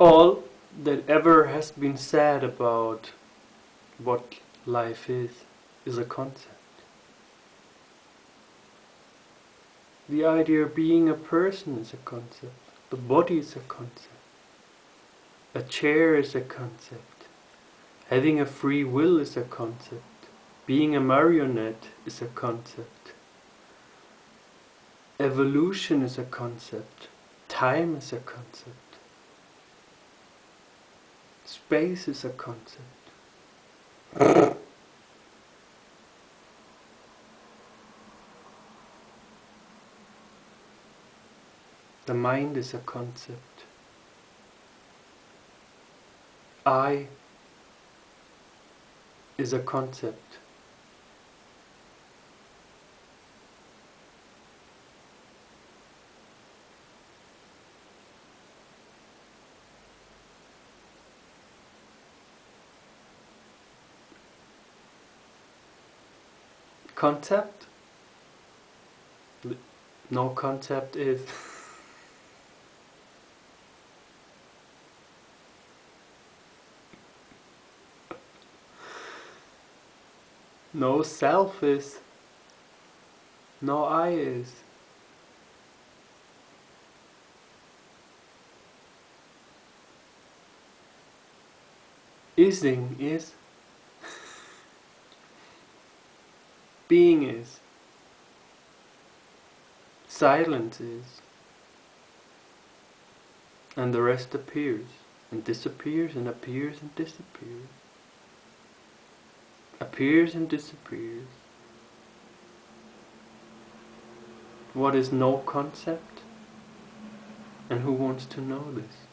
all that ever has been said about what life is is a concept. The idea of being a person is a concept. The body is a concept. A chair is a concept. Having a free will is a concept. Being a marionette is a concept. Evolution is a concept. Time is a concept. Space is a concept. The mind is a concept. I is a concept. Concept? No concept is. no self is. No I is. Ising is. Being is. Silence is. And the rest appears and disappears and appears and disappears. Appears and disappears. What is no concept? And who wants to know this?